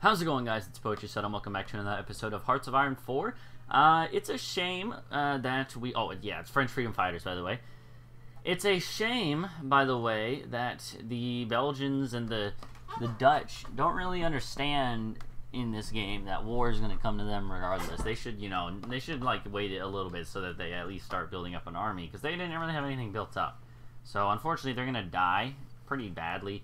How's it going, guys? It's Poetry Stud, and welcome back to another episode of Hearts of Iron 4. Uh, it's a shame uh, that we... Oh, yeah, it's French Freedom Fighters, by the way. It's a shame, by the way, that the Belgians and the, the Dutch don't really understand in this game that war is going to come to them regardless. They should, you know, they should, like, wait it a little bit so that they at least start building up an army, because they didn't really have anything built up. So, unfortunately, they're going to die pretty badly.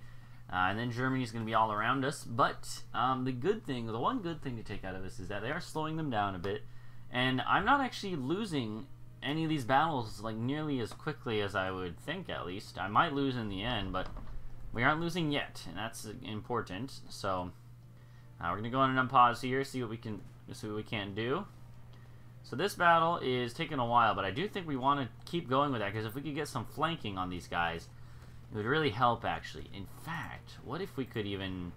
Uh, and then Germany's going to be all around us. But um, the good thing, the one good thing to take out of this is that they are slowing them down a bit. And I'm not actually losing any of these battles like nearly as quickly as I would think, at least. I might lose in the end, but we aren't losing yet, and that's important. So uh, we're going to go on and unpause here, see what we can see what we can't do. So this battle is taking a while, but I do think we want to keep going with that, because if we could get some flanking on these guys, it would really help, actually. In fact, what if we could even...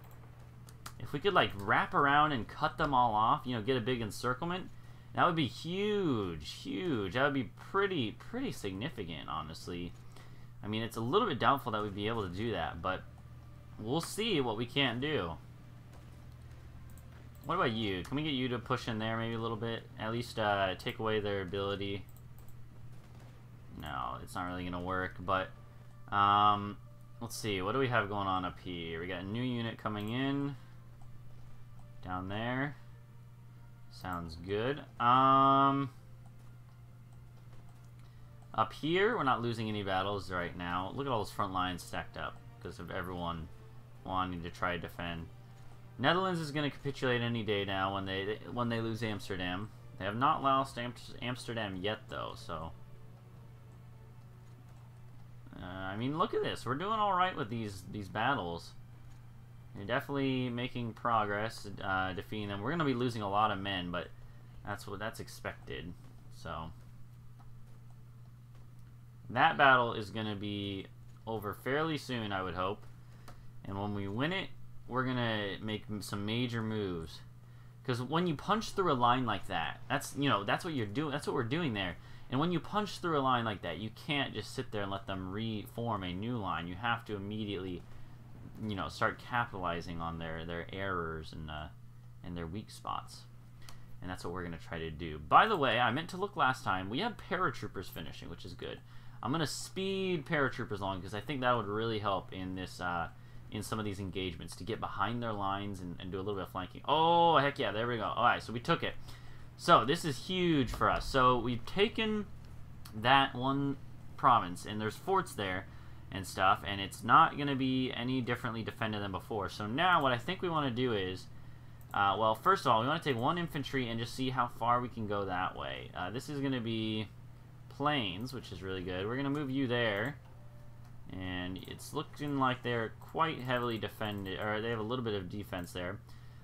If we could, like, wrap around and cut them all off, you know, get a big encirclement, that would be huge, huge. That would be pretty, pretty significant, honestly. I mean, it's a little bit doubtful that we'd be able to do that, but we'll see what we can't do. What about you? Can we get you to push in there maybe a little bit? At least uh, take away their ability. No, it's not really going to work, but um, let's see, what do we have going on up here? We got a new unit coming in. Down there. Sounds good. Um, up here, we're not losing any battles right now. Look at all those front lines stacked up because of everyone wanting to try to defend. Netherlands is going to capitulate any day now when they when they lose Amsterdam. They have not lost Amsterdam yet, though, so uh, I mean, look at this. We're doing all right with these these battles. You're definitely making progress, uh, defeating them. We're going to be losing a lot of men, but that's what that's expected. So that battle is going to be over fairly soon, I would hope. And when we win it, we're going to make some major moves. Because when you punch through a line like that, that's you know that's what you're doing. That's what we're doing there. And when you punch through a line like that, you can't just sit there and let them reform a new line. You have to immediately, you know, start capitalizing on their, their errors and, uh, and their weak spots. And that's what we're going to try to do. By the way, I meant to look last time. We have paratroopers finishing, which is good. I'm going to speed paratroopers along because I think that would really help in this, uh, in some of these engagements to get behind their lines and, and do a little bit of flanking. Oh, heck yeah, there we go. All right, so we took it. So this is huge for us. So we've taken that one province, and there's forts there and stuff, and it's not going to be any differently defended than before. So now what I think we want to do is, uh, well, first of all, we want to take one infantry and just see how far we can go that way. Uh, this is going to be plains, which is really good. We're going to move you there. And it's looking like they're quite heavily defended, or they have a little bit of defense there.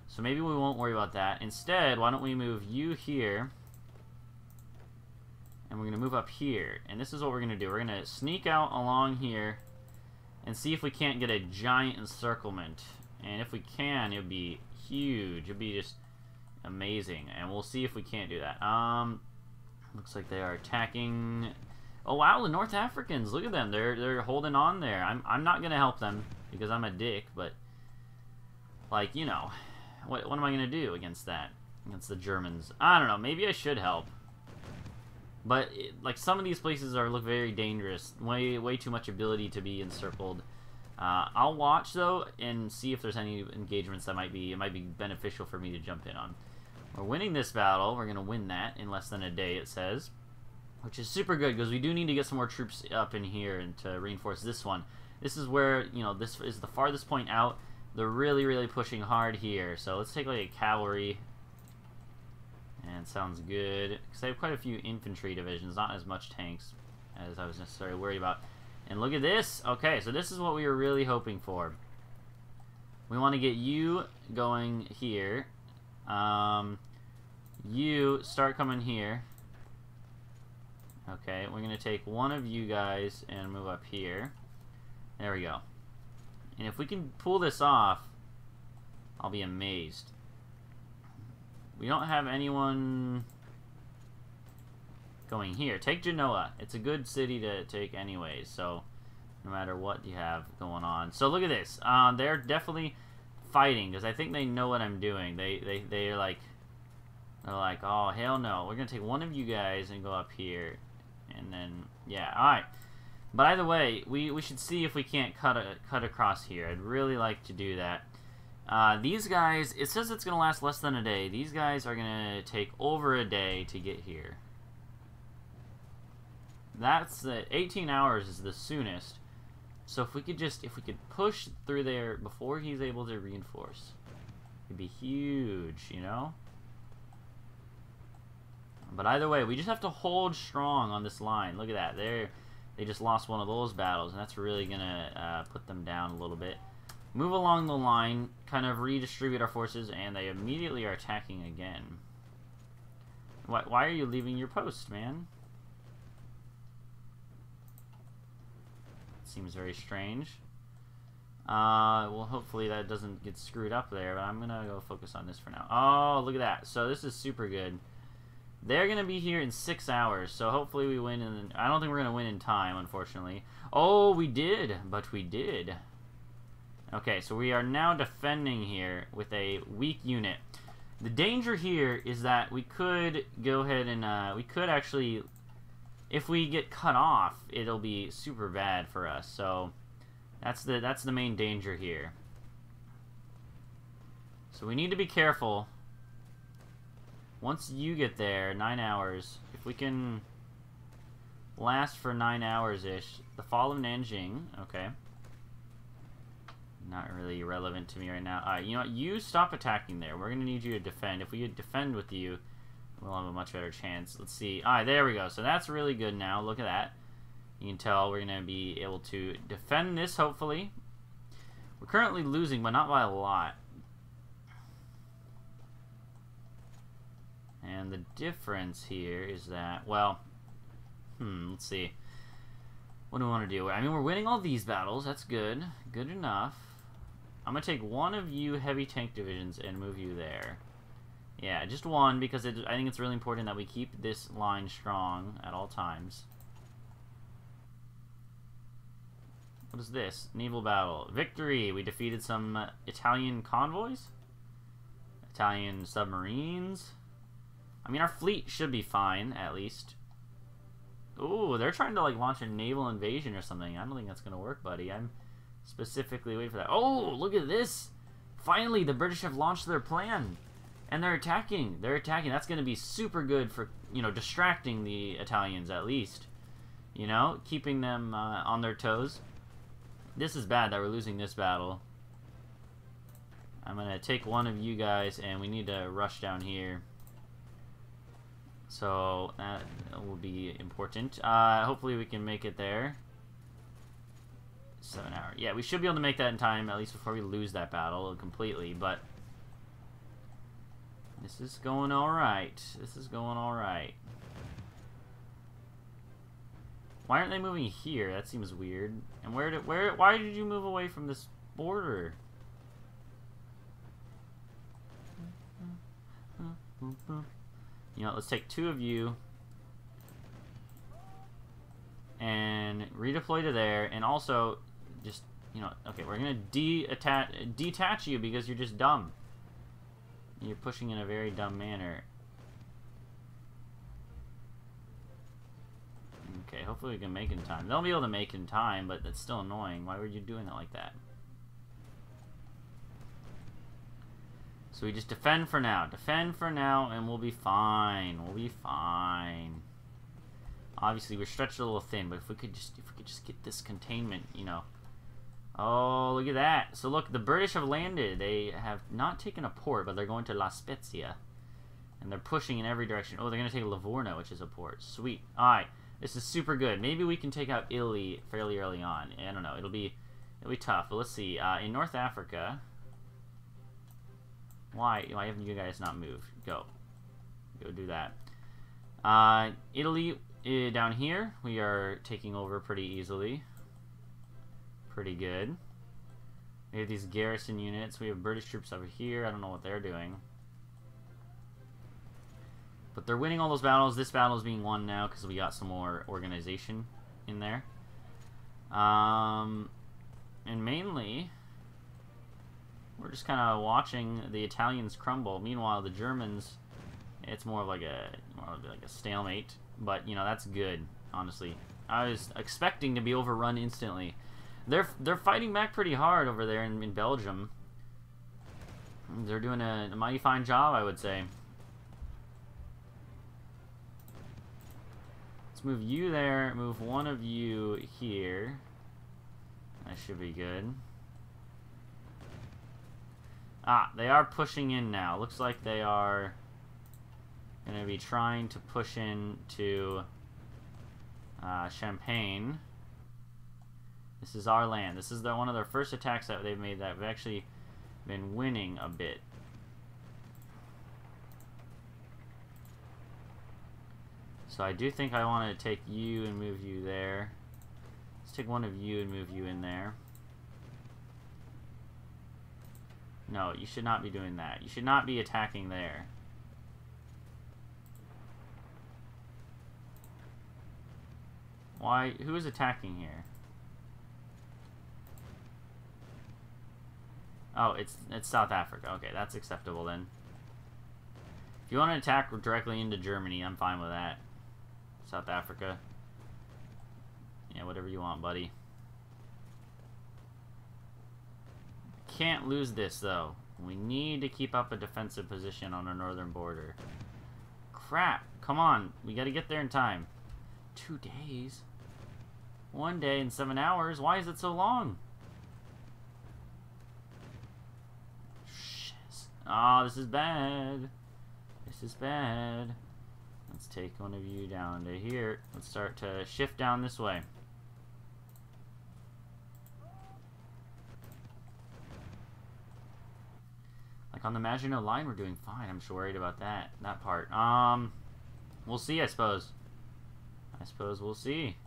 So maybe we won't worry about that. Instead, why don't we move you here. And we're going to move up here. And this is what we're going to do. We're going to sneak out along here and see if we can't get a giant encirclement. And if we can, it would be huge. It would be just amazing. And we'll see if we can't do that. Um, looks like they are attacking... Oh wow, the North Africans! Look at them. They're they're holding on there. I'm I'm not gonna help them because I'm a dick, but like you know, what, what am I going to do against that? Against the Germans? I don't know. Maybe I should help. But, it, like, some of these places are look very dangerous. Way, way too much ability to be encircled. Uh, I'll watch, though, and see if there's any engagements that might be, it might be beneficial for me to jump in on. We're winning this battle. We're going to win that in less than a day, it says. Which is super good, because we do need to get some more troops up in here and to reinforce this one. This is where, you know, this is the farthest point out. They're really, really pushing hard here. So let's take like a cavalry. And sounds good. Because I have quite a few infantry divisions, not as much tanks as I was necessarily worried about. And look at this. Okay, so this is what we were really hoping for. We want to get you going here. Um, you start coming here. Okay, we're going to take one of you guys and move up here. There we go. And if we can pull this off, I'll be amazed. We don't have anyone going here. Take Genoa. It's a good city to take anyways, so no matter what you have going on. So look at this. Um, they're definitely fighting because I think they know what I'm doing. They they they're like they're like, oh hell no, we're gonna take one of you guys and go up here, and then yeah, all right. But either way, we we should see if we can't cut a cut across here. I'd really like to do that. Uh, these guys, it says it's gonna last less than a day. These guys are gonna take over a day to get here. That's the 18 hours is the soonest. So if we could just, if we could push through there before he's able to reinforce, it'd be huge, you know? But either way, we just have to hold strong on this line. Look at that. They're, they just lost one of those battles, and that's really going to uh, put them down a little bit. Move along the line, kind of redistribute our forces, and they immediately are attacking again. Why, why are you leaving your post, man? Seems very strange. Uh, well, hopefully that doesn't get screwed up there, but I'm going to go focus on this for now. Oh, look at that. So this is super good. They're going to be here in six hours, so hopefully we win. In, I don't think we're going to win in time, unfortunately. Oh, we did, but we did. Okay, so we are now defending here with a weak unit. The danger here is that we could go ahead and, uh, we could actually if we get cut off, it'll be super bad for us. So that's the that's the main danger here. So we need to be careful. Once you get there, nine hours. If we can last for nine hours-ish. The fall of Nanjing, okay. Not really relevant to me right now. Alright, you know what? You stop attacking there. We're going to need you to defend. If we defend with you, we'll have a much better chance. Let's see. Alright, there we go. So that's really good now. Look at that. You can tell we're going to be able to defend this, hopefully. We're currently losing, but not by a lot. And the difference here is that, well, hmm, let's see. What do we want to do? I mean, we're winning all these battles. That's good. Good enough. I'm going to take one of you heavy tank divisions and move you there. Yeah, just one, because it, I think it's really important that we keep this line strong at all times. What is this? Naval battle. Victory! We defeated some Italian convoys? Italian submarines? I mean, our fleet should be fine, at least. Ooh, they're trying to, like, launch a naval invasion or something. I don't think that's going to work, buddy. I'm specifically waiting for that. Oh, look at this! Finally, the British have launched their plan. And they're attacking. They're attacking. That's going to be super good for, you know, distracting the Italians at least. You know, keeping them uh, on their toes. This is bad that we're losing this battle. I'm going to take one of you guys, and we need to rush down here. So, that will be important. Uh, hopefully we can make it there. Seven hour. Yeah, we should be able to make that in time, at least before we lose that battle completely, but... This is going alright. This is going alright. Why aren't they moving here? That seems weird. And where did where why did you move away from this border? You know, let's take two of you and redeploy to there and also just you know okay we're gonna de-attach detach you because you're just dumb you're pushing in a very dumb manner. Okay, hopefully we can make in time. They'll be able to make in time, but that's still annoying. Why were you doing it like that? So we just defend for now. Defend for now, and we'll be fine. We'll be fine. Obviously, we're stretched a little thin, but if we could just if we could just get this containment, you know, Oh, look at that. So look, the British have landed. They have not taken a port, but they're going to La Spezia. And they're pushing in every direction. Oh, they're going to take Livorno, which is a port. Sweet. Alright. This is super good. Maybe we can take out Italy fairly early on. I don't know. It'll be it'll be tough. But let's see. Uh, in North Africa... Why? Why haven't you guys not moved? Go. Go do that. Uh, Italy, uh, down here, we are taking over pretty easily pretty good. We have these garrison units. We have British troops over here. I don't know what they're doing. But they're winning all those battles. This battle is being won now because we got some more organization in there. Um, and mainly, we're just kind of watching the Italians crumble. Meanwhile, the Germans, it's more of like a more like a stalemate. But you know that's good, honestly. I was expecting to be overrun instantly. They're they're fighting back pretty hard over there in, in Belgium. They're doing a, a mighty fine job, I would say. Let's move you there. Move one of you here. That should be good. Ah, they are pushing in now. Looks like they are going to be trying to push in to uh, Champagne. This is our land. This is the, one of their first attacks that they've made that we've actually been winning a bit. So I do think I want to take you and move you there. Let's take one of you and move you in there. No, you should not be doing that. You should not be attacking there. Why? Who is attacking here? Oh, it's it's South Africa. Okay, that's acceptable then. If you want to attack directly into Germany, I'm fine with that. South Africa. Yeah, whatever you want, buddy. Can't lose this, though. We need to keep up a defensive position on our northern border. Crap. Come on. We gotta get there in time. Two days? One day and seven hours? Why is it so long? Shit. Oh, this is bad. This is bad. Let's take one of you down to here. Let's start to shift down this way. On the Maginot Line, we're doing fine. I'm just worried about that, that part. Um, we'll see, I suppose. I suppose we'll see.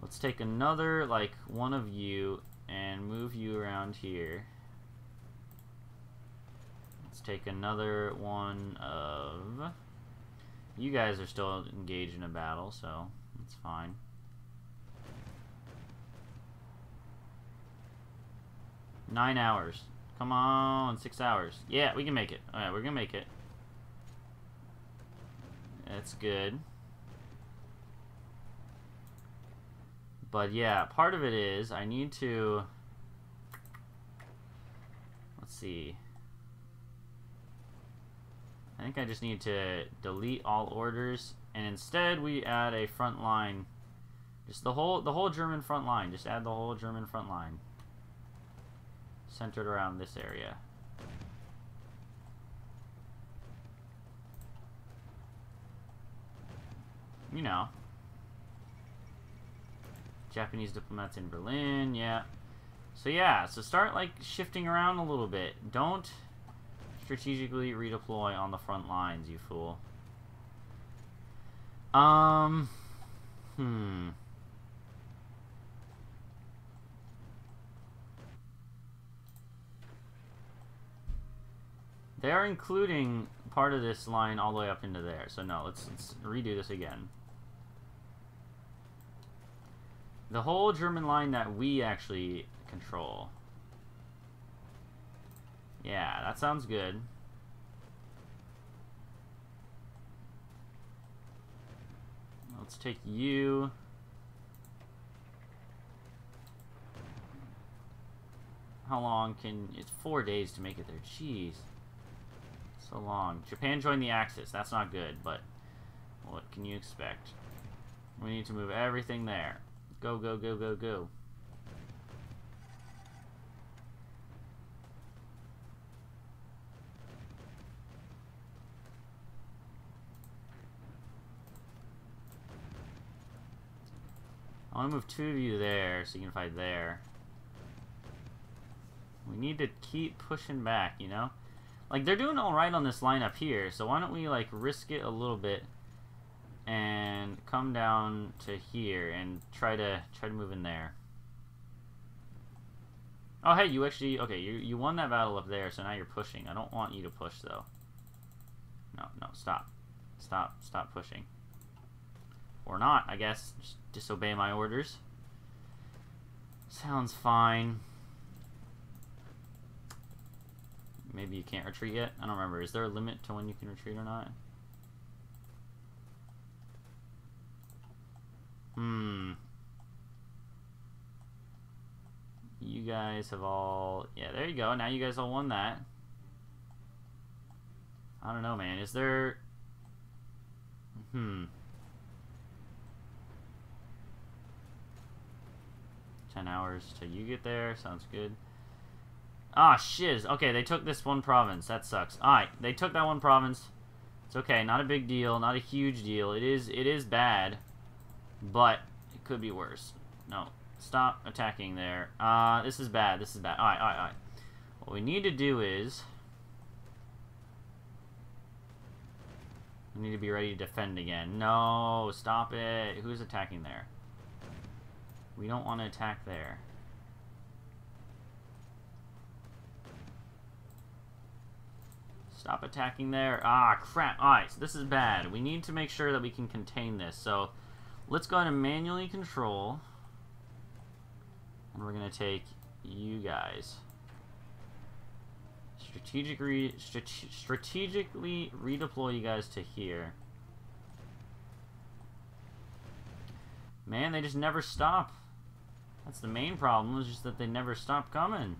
Let's take another, like, one of you and move you around here. Let's take another one of... You guys are still engaged in a battle, so that's fine. Nine hours. Come on, six hours. Yeah, we can make it. Alright, we're gonna make it. That's good. But yeah, part of it is I need to... Let's see. I think I just need to delete all orders and instead we add a front line. Just the whole the whole German front line. Just add the whole German front line. Centered around this area. You know. Japanese diplomats in Berlin, yeah. So yeah, so start like shifting around a little bit. Don't strategically redeploy on the front lines, you fool. Um, hmm. They are including part of this line all the way up into there. So no, let's, let's redo this again. The whole German line that we actually control. Yeah, that sounds good. Let's take you. How long can... It's four days to make it there. Jeez. So long. Japan joined the Axis. That's not good, but what can you expect? We need to move everything there. Go, go, go, go, go. I want to move two of you there so you can fight there. We need to keep pushing back, you know? Like, they're doing alright on this line up here, so why don't we, like, risk it a little bit and come down to here and try to try to move in there. Oh, hey, you actually... Okay, you, you won that battle up there, so now you're pushing. I don't want you to push, though. No, no, stop. Stop, stop pushing. Or not, I guess. Just disobey my orders. Sounds fine. Maybe you can't retreat yet. I don't remember. Is there a limit to when you can retreat or not? Hmm. You guys have all... Yeah, there you go. Now you guys all won that. I don't know, man. Is there... Hmm. 10 hours till you get there. Sounds good. Ah, shiz. Okay, they took this one province. That sucks. Alright, they took that one province. It's okay. Not a big deal. Not a huge deal. It is, it is bad. But it could be worse. No. Stop attacking there. Uh, this is bad. This is bad. Alright, alright, alright. What we need to do is... We need to be ready to defend again. No, stop it. Who's attacking there? We don't want to attack there. Stop attacking there. Ah, crap. Alright, so this is bad. We need to make sure that we can contain this. So, let's go ahead and manually control. And we're going to take you guys. Strategic re strate strategically redeploy you guys to here. Man, they just never stop. That's the main problem, is just that they never stop coming.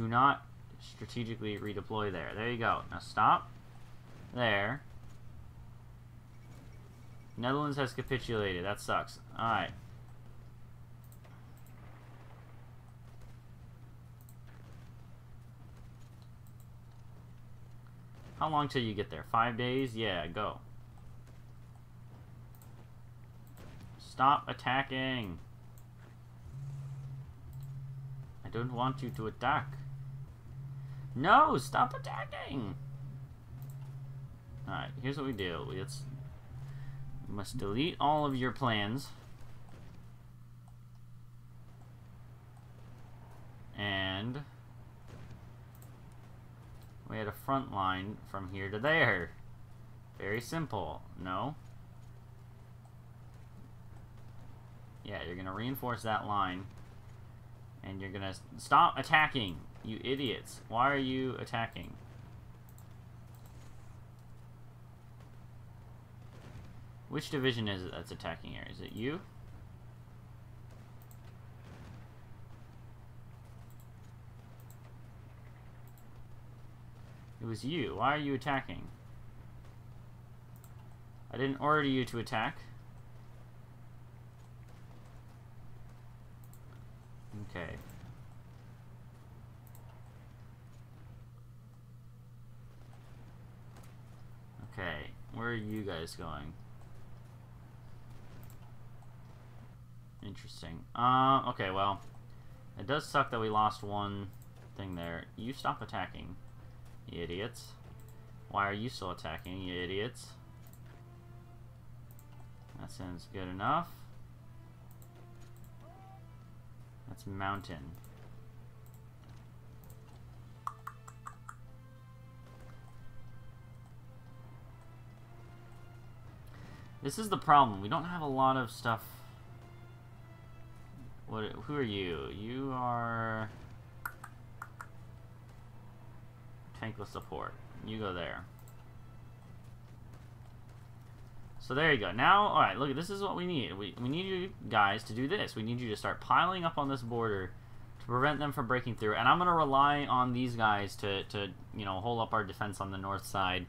Do not strategically redeploy there. There you go. Now stop. There. Netherlands has capitulated. That sucks. Alright. How long till you get there? Five days? Yeah, go. Stop attacking. I don't want you to attack. No, stop attacking. Alright, here's what we do. Let's you must delete all of your plans. And we had a front line from here to there. Very simple. No. Yeah, you're to reinforce that line. And you're to stop attacking, you idiots. Why are you attacking? Which division is it that's attacking here? Is it you? It was you. Why are you attacking? I didn't order you to attack. Okay. Okay, where are you guys going? Interesting. Uh, okay, well, it does suck that we lost one thing there. You stop attacking, you idiots. Why are you still attacking, you idiots? That sounds good enough. That's mountain. This is the problem. We don't have a lot of stuff what? Who are you? You are tankless support. You go there. So there you go. Now, all right. Look, this is what we need. We we need you guys to do this. We need you to start piling up on this border to prevent them from breaking through. And I'm gonna rely on these guys to to you know hold up our defense on the north side.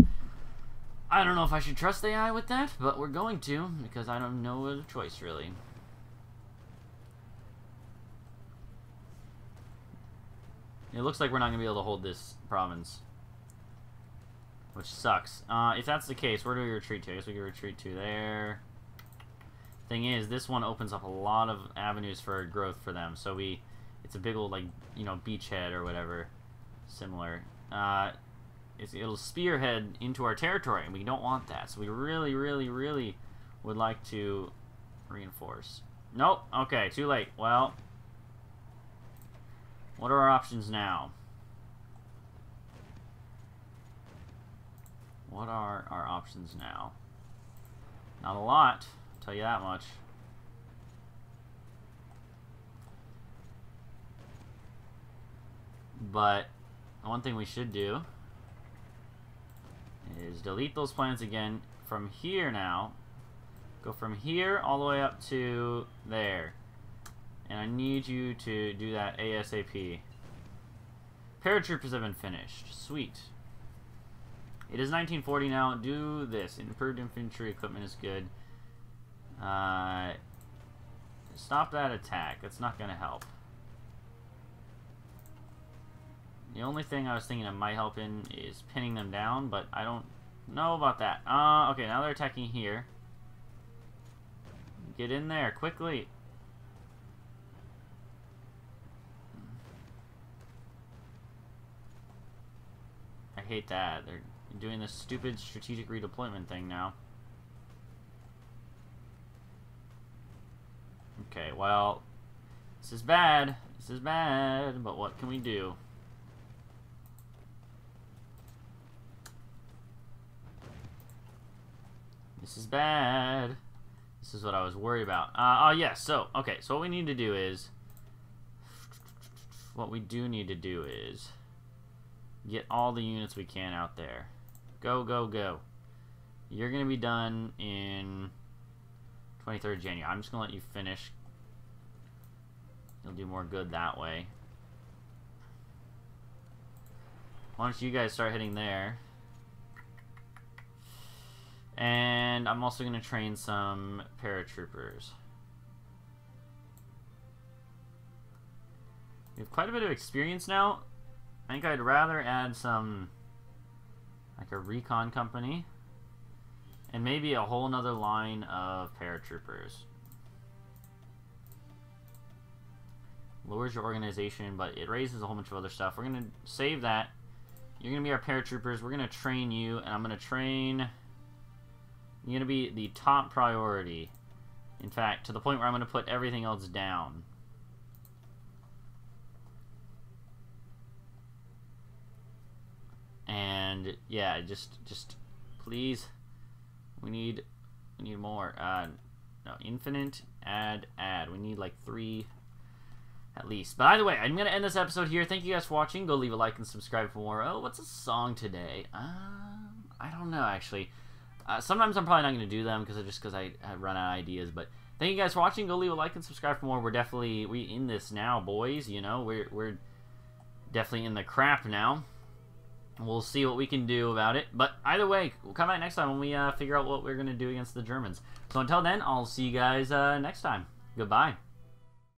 I don't know if I should trust the AI with that, but we're going to because I don't know a choice really. It looks like we're not going to be able to hold this province. Which sucks. Uh, if that's the case, where do we retreat to? I guess we can retreat to there. Thing is, this one opens up a lot of avenues for growth for them. So we, it's a big old, like, you know, beachhead or whatever. Similar. Uh, it'll spearhead into our territory, and we don't want that. So we really, really, really would like to reinforce. Nope. Okay, too late. Well, what are our options now? What are our options now? Not a lot, I'll tell you that much. But one thing we should do is delete those plans again from here now. Go from here all the way up to there. And I need you to do that ASAP. Paratroopers have been finished. Sweet. It is 1940 now. Do this. Improved infantry equipment is good. Uh, stop that attack. That's not going to help. The only thing I was thinking it might help in is pinning them down, but I don't know about that. Uh, okay, now they're attacking here. Get in there, quickly. I hate that. They're doing this stupid strategic redeployment thing now. Okay, well, this is bad. This is bad, but what can we do? This is bad. This is what I was worried about. Uh, oh, yes. Yeah, so, okay. So what we need to do is... What we do need to do is... Get all the units we can out there. Go, go, go. You're going to be done in 23rd January. I'm just going to let you finish. You'll do more good that way. Why don't you guys start hitting there? And I'm also going to train some paratroopers. We have quite a bit of experience now. I think I'd rather add some, like a recon company. And maybe a whole nother line of paratroopers. Lowers your organization, but it raises a whole bunch of other stuff. We're going to save that. You're going to be our paratroopers. We're going to train you, and I'm going to train... You're going to be the top priority. In fact, to the point where I'm going to put everything else down. And yeah, just just please we need we need more. Uh no, infinite add add. We need like 3 at least. But either way, I'm going to end this episode here. Thank you guys for watching. Go leave a like and subscribe for more. Oh, what's a song today? Um, I don't know actually. Uh, sometimes I'm probably not going to do them because just because I, I run out of ideas. But thank you guys for watching. Go leave a like and subscribe for more. We're definitely we in this now, boys. You know we're we're definitely in the crap now. We'll see what we can do about it. But either way, we'll come back next time when we uh, figure out what we're going to do against the Germans. So until then, I'll see you guys uh, next time. Goodbye.